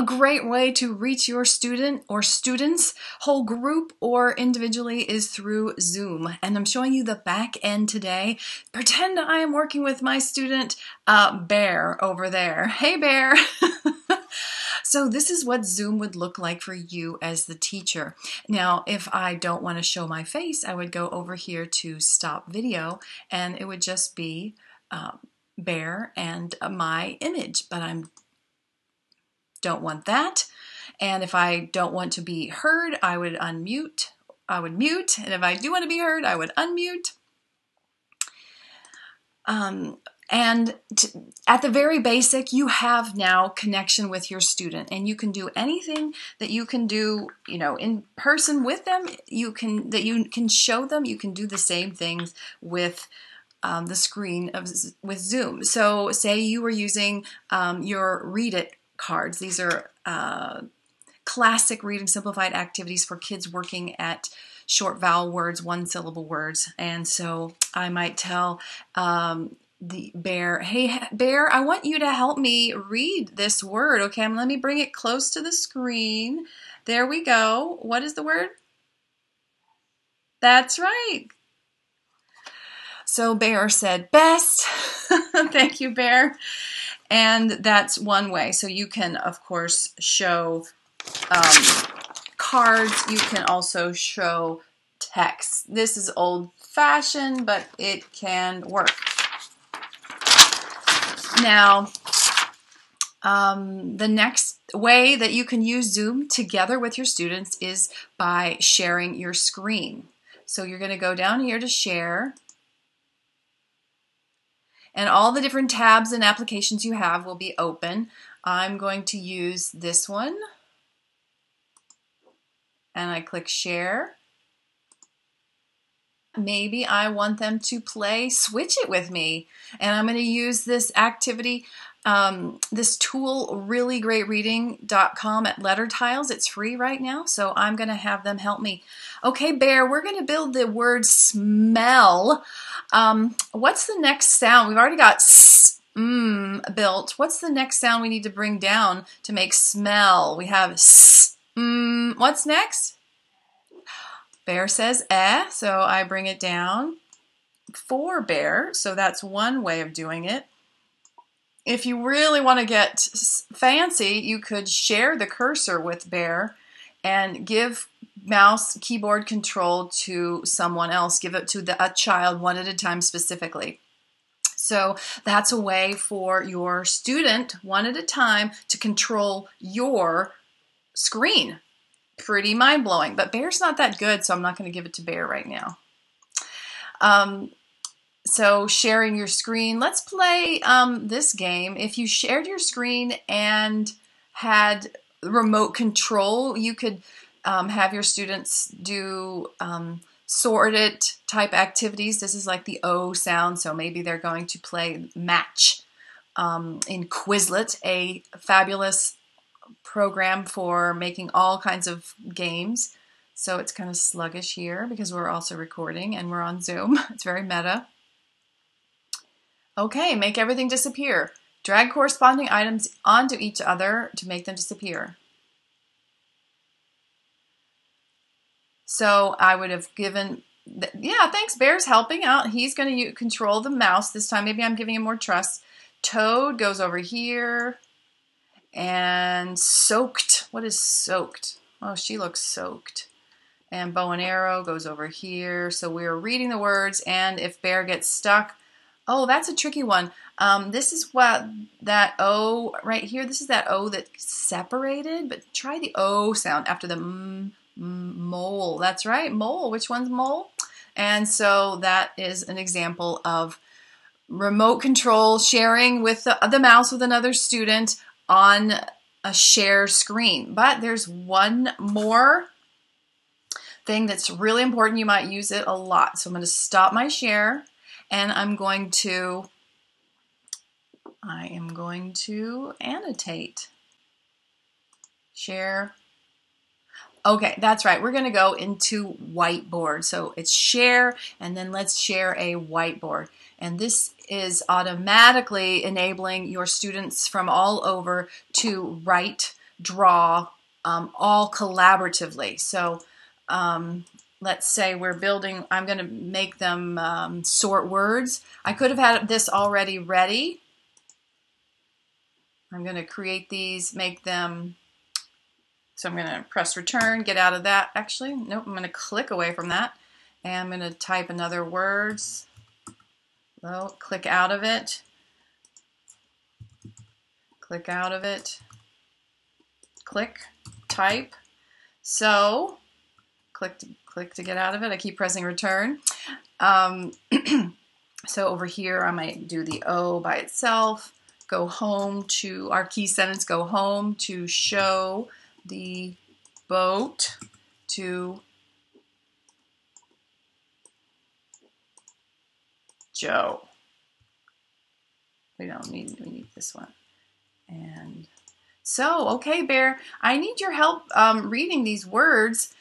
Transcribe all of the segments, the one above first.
A great way to reach your student or students, whole group or individually is through Zoom. And I'm showing you the back end today. Pretend I am working with my student, uh, Bear, over there. Hey, Bear. So this is what Zoom would look like for you as the teacher. Now, if I don't want to show my face, I would go over here to stop video and it would just be uh, Bear and my image, but I don't want that. And if I don't want to be heard, I would unmute. I would mute. And if I do want to be heard, I would unmute. Um, and to, at the very basic, you have now connection with your student and you can do anything that you can do, you know, in person with them, you can, that you can show them, you can do the same things with um, the screen of with Zoom. So say you were using um, your Read It cards. These are uh, classic reading simplified activities for kids working at short vowel words, one syllable words. And so I might tell um, the bear, hey bear, I want you to help me read this word. Okay, let me bring it close to the screen. There we go. What is the word? That's right. So Bear said, best. Thank you, Bear. And that's one way. So you can, of course, show um, cards. You can also show text. This is old fashioned, but it can work. Now, um, the next way that you can use Zoom together with your students is by sharing your screen. So you're going to go down here to share. And all the different tabs and applications you have will be open. I'm going to use this one. And I click share. Maybe I want them to play Switch It with me. And I'm going to use this activity, um, this tool, reallyGreatReading.com at Letter Tiles. It's free right now, so I'm going to have them help me. Okay, Bear, we're going to build the word smell. Um, what's the next sound? We've already got s built. What's the next sound we need to bring down to make smell? We have s. What's next? Bear says eh, so I bring it down for bear, so that's one way of doing it. If you really want to get fancy, you could share the cursor with bear and give mouse keyboard control to someone else. Give it to the, a child one at a time specifically. So that's a way for your student one at a time to control your screen pretty mind blowing. But Bear's not that good, so I'm not going to give it to Bear right now. Um, so sharing your screen. Let's play um, this game. If you shared your screen and had remote control, you could um, have your students do um, Sort It type activities. This is like the O sound, so maybe they're going to play match um, in Quizlet, a fabulous program for making all kinds of games. So it's kind of sluggish here because we're also recording and we're on Zoom. It's very meta. Okay, make everything disappear. Drag corresponding items onto each other to make them disappear. So I would have given, yeah, thanks, Bear's helping out. He's going to control the mouse this time. Maybe I'm giving him more trust. Toad goes over here and soaked. What is soaked? Oh, she looks soaked. And bow and arrow goes over here. So we're reading the words, and if bear gets stuck, oh, that's a tricky one. Um, this is what that O right here. This is that O that separated, but try the O sound after the m, m mole. That's right, mole. Which one's mole? And so that is an example of remote control sharing with the, the mouse with another student on a share screen. But there's one more thing that's really important. You might use it a lot. So I'm going to stop my share and I'm going to I am going to annotate. Share. Okay, that's right. We're going to go into whiteboard. So it's share and then let's share a whiteboard. And this is automatically enabling your students from all over to write draw um, all collaboratively. So um, let's say we're building, I'm going to make them um, sort words. I could have had this already ready. I'm going to create these, make them, so I'm going to press return, get out of that. Actually, nope, I'm going to click away from that. And I'm going to type another words. Well, click out of it. Click out of it. Click, type. So, click to, click to get out of it. I keep pressing return. Um, so over here, I might do the O by itself. Go home to our key sentence, go home to show the boat to Joe. We don't need, we need this one. And so, okay, Bear, I need your help um, reading these words.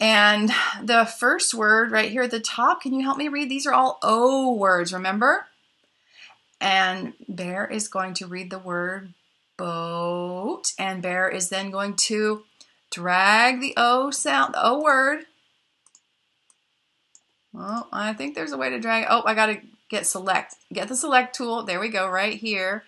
And the first word right here at the top, can you help me read? These are all O words, remember? And Bear is going to read the word boat. And Bear is then going to drag the O sound, the O word. Well, I think there's a way to drag. Oh, I got to get select. Get the select tool. There we go, right here.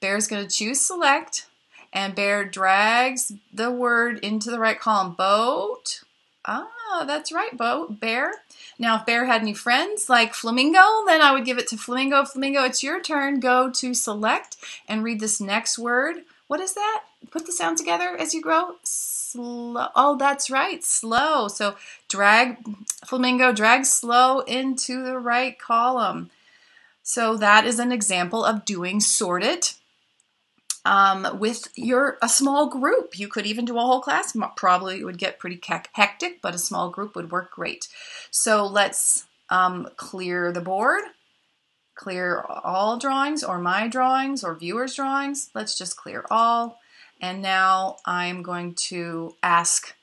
Bear's going to choose select, and Bear drags the word into the right column. Boat. Ah, that's right, Bo. Bear. Now, if Bear had any friends like Flamingo, then I would give it to Flamingo. Flamingo, it's your turn. Go to select and read this next word. What is that? Put the sound together as you grow. Slow. Oh, that's right. Slow. So drag, Flamingo, drag slow into the right column. So that is an example of doing Sort It um, with your a small group. You could even do a whole class. Probably it would get pretty hectic, but a small group would work great. So let's um, clear the board, clear all drawings or my drawings or viewers' drawings. Let's just clear all. And now I'm going to ask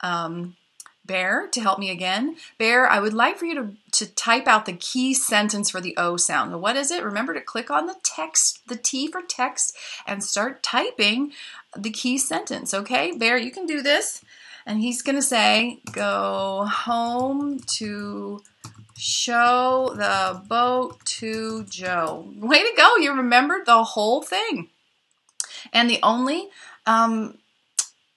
um, Bear to help me again. Bear, I would like for you to, to type out the key sentence for the O sound. what is it? Remember to click on the text, the T for text, and start typing the key sentence, okay? Bear, you can do this. And he's going to say, go home to show the boat to Joe. Way to go. You remembered the whole thing. And the only um,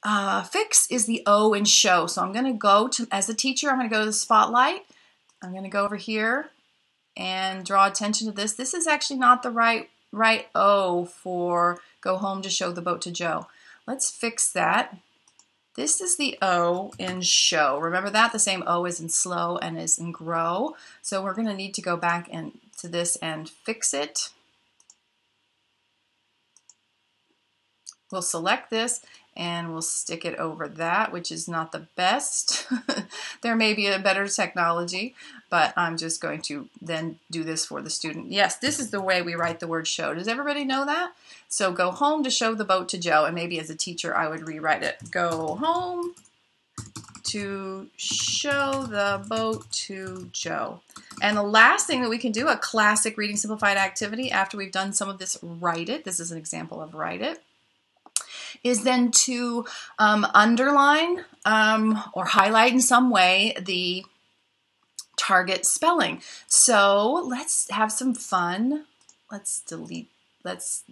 uh, fix is the O in show. So I'm going to go to, as a teacher, I'm going to go to the spotlight. I'm going to go over here and draw attention to this. This is actually not the right, right O for go home to show the boat to Joe. Let's fix that. This is the O in show. Remember that? The same O is in slow and is in grow. So we're going to need to go back and to this and fix it. We'll select this and we'll stick it over that, which is not the best. there may be a better technology, but I'm just going to then do this for the student. Yes, this is the way we write the word show. Does everybody know that? So go home to show the boat to Joe, and maybe as a teacher I would rewrite it. Go home to show the boat to Joe. And the last thing that we can do, a classic reading simplified activity after we've done some of this, write it. This is an example of write it is then to um, underline um, or highlight in some way the target spelling. So let's have some fun. Let's delete, let's,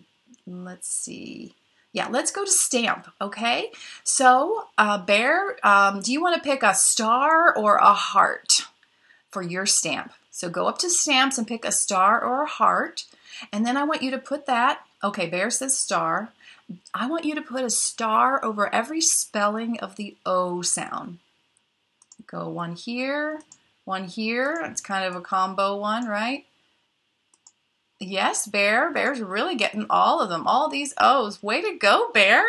let's see. Yeah, let's go to stamp, okay? So, uh, Bear, um, do you want to pick a star or a heart for your stamp? So go up to stamps and pick a star or a heart. And then I want you to put that, okay, Bear says star. I want you to put a star over every spelling of the O sound. Go one here, one here. It's kind of a combo one, right? Yes, Bear. Bear's really getting all of them, all these O's. Way to go, Bear.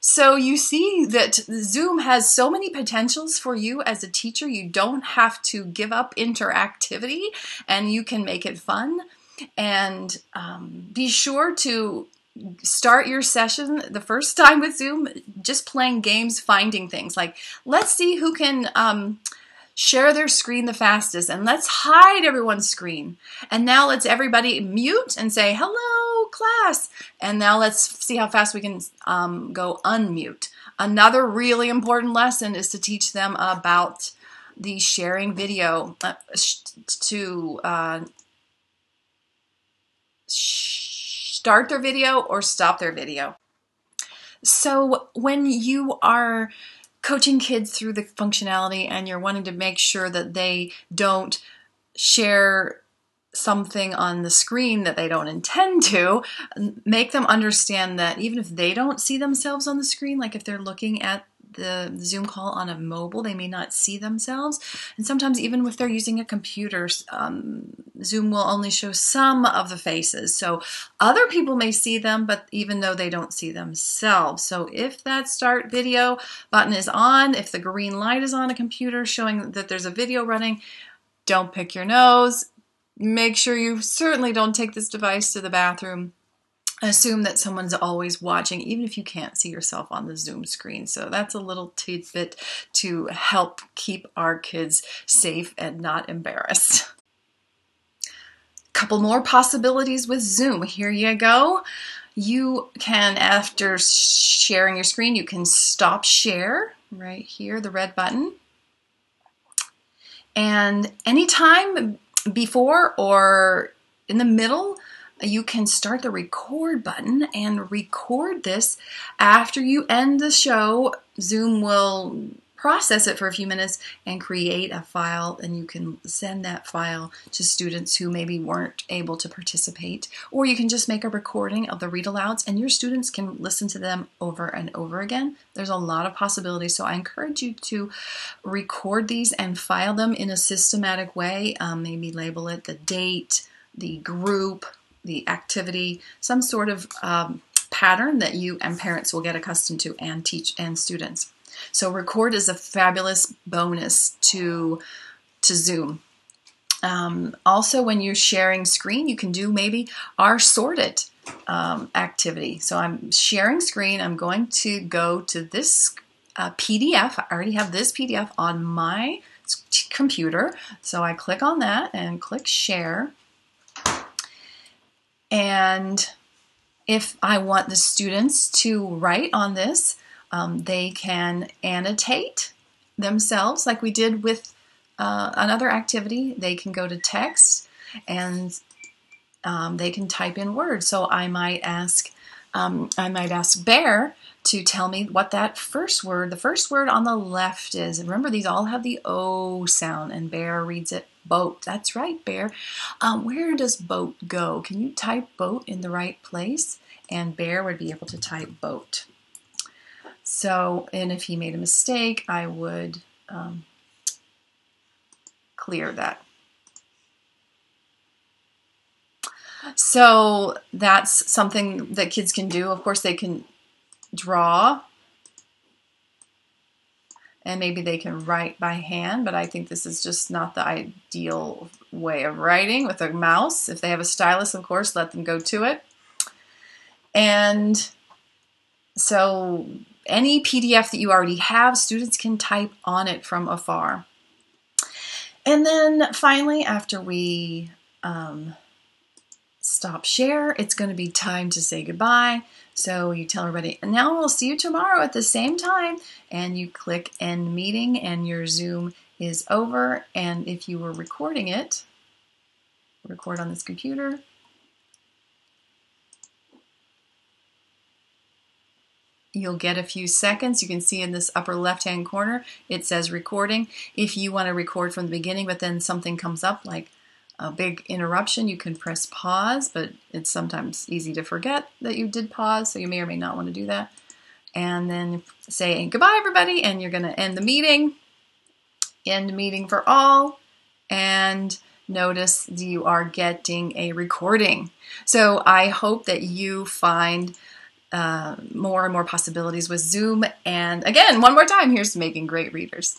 So you see that Zoom has so many potentials for you as a teacher. You don't have to give up interactivity and you can make it fun. And um, be sure to start your session the first time with Zoom just playing games, finding things. Like, let's see who can um, share their screen the fastest and let's hide everyone's screen. And now let's everybody mute and say, hello, class. And now let's see how fast we can um, go unmute. Another really important lesson is to teach them about the sharing video uh, to uh, start their video or stop their video. So when you are coaching kids through the functionality and you're wanting to make sure that they don't share something on the screen that they don't intend to, make them understand that even if they don't see themselves on the screen, like if they're looking at the Zoom call on a mobile, they may not see themselves. And sometimes, even if they're using a computer, um, Zoom will only show some of the faces. So other people may see them, but even though they don't see themselves. So if that start video button is on, if the green light is on a computer showing that there's a video running, don't pick your nose. Make sure you certainly don't take this device to the bathroom assume that someone's always watching, even if you can't see yourself on the Zoom screen. So that's a little tidbit to help keep our kids safe and not embarrassed. Couple more possibilities with Zoom. Here you go. You can, after sharing your screen, you can stop share right here, the red button. And anytime before or in the middle you can start the record button and record this after you end the show. Zoom will process it for a few minutes and create a file and you can send that file to students who maybe weren't able to participate. Or you can just make a recording of the read alouds and your students can listen to them over and over again. There's a lot of possibilities so i encourage you to record these and file them in a systematic way. Um, maybe label it the date the group the activity, some sort of um, pattern that you and parents will get accustomed to and teach and students. So record is a fabulous bonus to to Zoom. Um, also, when you're sharing screen, you can do maybe our Sort It um, activity. So I'm sharing screen. I'm going to go to this uh, PDF. I already have this PDF on my computer. So I click on that and click share. And if I want the students to write on this, um, they can annotate themselves like we did with uh, another activity. They can go to text and um, they can type in words. So I might ask, um, I might ask Bear to tell me what that first word, the first word on the left is. Remember, these all have the O sound, and Bear reads it boat. That's right, Bear. Um, where does boat go? Can you type boat in the right place? And Bear would be able to type boat. So, and if he made a mistake, I would um, clear that. So that's something that kids can do. Of course, they can draw and maybe they can write by hand, but I think this is just not the ideal way of writing with a mouse. If they have a stylus, of course, let them go to it. And so any PDF that you already have, students can type on it from afar. And then finally, after we um, stop share, it's going to be time to say goodbye. So you tell everybody, and now we'll see you tomorrow at the same time. And you click end meeting, and your Zoom is over. And if you were recording it, record on this computer. You'll get a few seconds. You can see in this upper left hand corner, it says recording. If you want to record from the beginning, but then something comes up like a big interruption, you can press pause, but it's sometimes easy to forget that you did pause, so you may or may not want to do that. And then say goodbye, everybody, and you're going to end the meeting. End meeting for all. And notice you are getting a recording. So I hope that you find uh, more and more possibilities with Zoom. And again, one more time, here's making great readers.